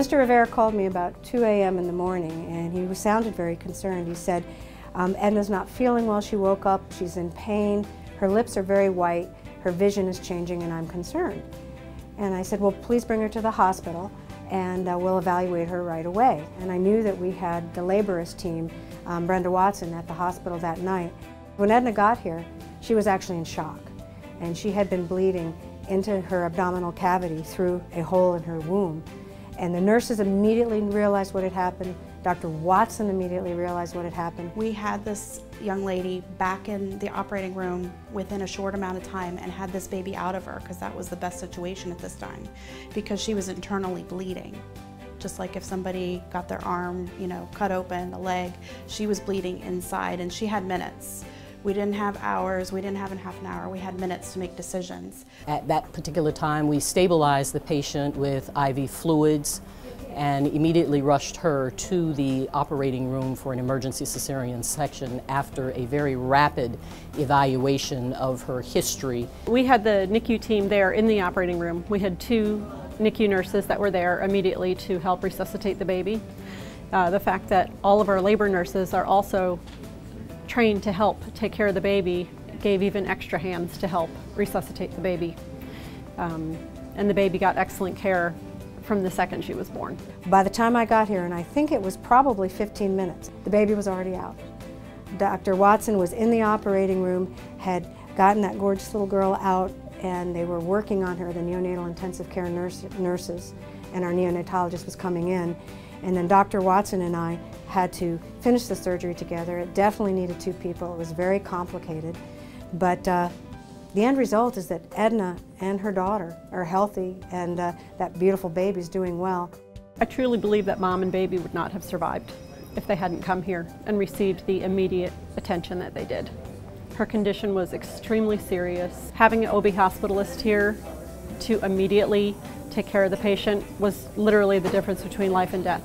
Mr. Rivera called me about 2 a.m. in the morning and he sounded very concerned. He said, um, Edna's not feeling well. She woke up, she's in pain, her lips are very white, her vision is changing, and I'm concerned. And I said, Well, please bring her to the hospital and uh, we'll evaluate her right away. And I knew that we had the laborist team, um, Brenda Watson, at the hospital that night. When Edna got here, she was actually in shock and she had been bleeding into her abdominal cavity through a hole in her womb. And the nurses immediately realized what had happened. Dr. Watson immediately realized what had happened. We had this young lady back in the operating room within a short amount of time and had this baby out of her because that was the best situation at this time because she was internally bleeding. Just like if somebody got their arm, you know, cut open, a leg, she was bleeding inside and she had minutes. We didn't have hours, we didn't have a half an hour, we had minutes to make decisions. At that particular time, we stabilized the patient with IV fluids and immediately rushed her to the operating room for an emergency cesarean section after a very rapid evaluation of her history. We had the NICU team there in the operating room. We had two NICU nurses that were there immediately to help resuscitate the baby. Uh, the fact that all of our labor nurses are also trained to help take care of the baby gave even extra hands to help resuscitate the baby. Um, and the baby got excellent care from the second she was born. By the time I got here, and I think it was probably 15 minutes, the baby was already out. Dr. Watson was in the operating room, had gotten that gorgeous little girl out, and they were working on her, the neonatal intensive care nurse, nurses, and our neonatologist was coming in. And then Dr. Watson and I had to finish the surgery together. It definitely needed two people. It was very complicated. But uh, the end result is that Edna and her daughter are healthy and uh, that beautiful baby's doing well. I truly believe that mom and baby would not have survived if they hadn't come here and received the immediate attention that they did. Her condition was extremely serious. Having an OB hospitalist here to immediately take care of the patient was literally the difference between life and death.